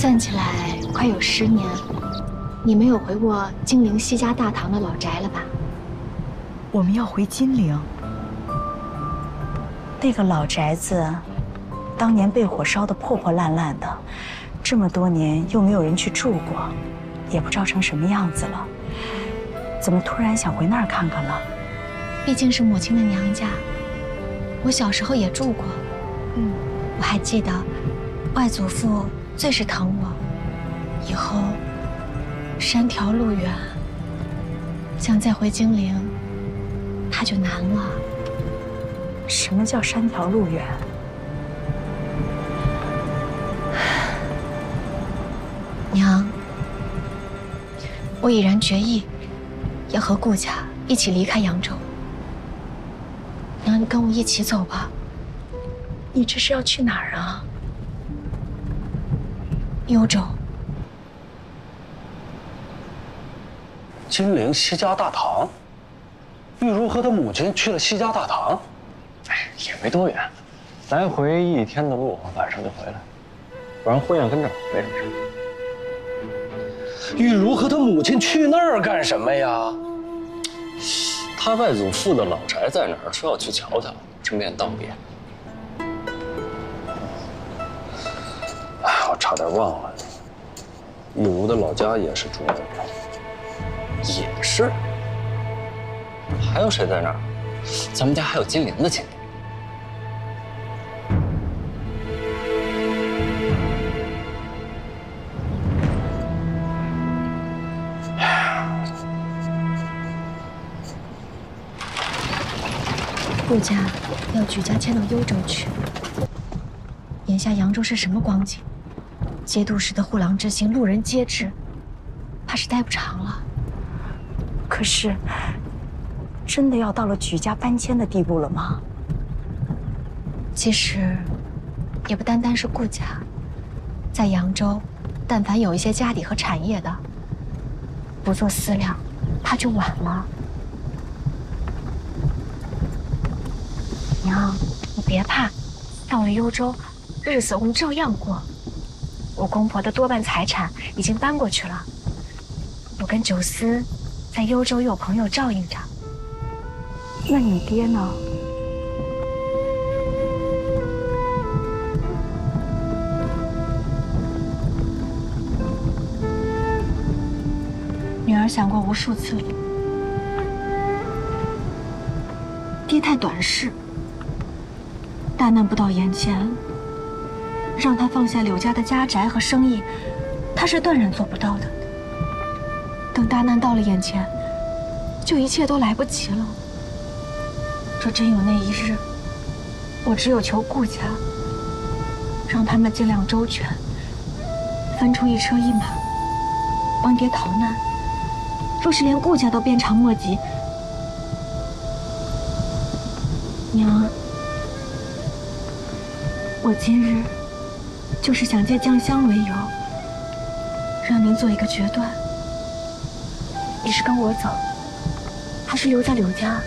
算起来快有十年，你没有回过金陵西家大堂的老宅了吧？我们要回金陵。那个老宅子，当年被火烧得破破烂烂的，这么多年又没有人去住过，也不知道成什么样子了。怎么突然想回那儿看看了？毕竟是母亲的娘家，我小时候也住过。嗯，我还记得，外祖父最是疼我。以后山条路远，想再回金陵，怕就难了。什么叫山条路远？娘，我已然决意，要和顾家一起离开扬州。娘，你跟我一起走吧。你这是要去哪儿啊？幽州。金陵西家大堂。玉茹和她母亲去了西家大堂。哎，也没多远，来回一天的路，晚上就回来。晚上婚宴跟这儿没什么事。玉茹和她母亲去那儿干什么呀？他外祖父的老宅在哪儿？说要去瞧瞧，顺便道别。差点忘了，玉茹的老家也是住那儿。也是。还有谁在那儿？咱们家还有金陵的亲戚。顾家要举家迁到幽州去，眼下扬州是什么光景？节度使的护狼之心，路人皆知，怕是待不长了。可是，真的要到了举家搬迁的地步了吗？其实，也不单单是顾家，在扬州，但凡有一些家底和产业的，不做思量，怕就晚了。娘，你别怕，到了幽州，日子我们照样过。我公婆的多半财产已经搬过去了，我跟九思在幽州有朋友照应着。那你爹呢？女儿想过无数次了，爹太短视。大难不到眼前，让他放下柳家的家宅和生意，他是断然做不到的。等大难到了眼前，就一切都来不及了。若真有那一日，我只有求顾家，让他们尽量周全，分出一车一马，帮爹逃难。若是连顾家都鞭长莫及，娘。我今日就是想借酱香为由，让您做一个决断：你是跟我走，还是留在柳家？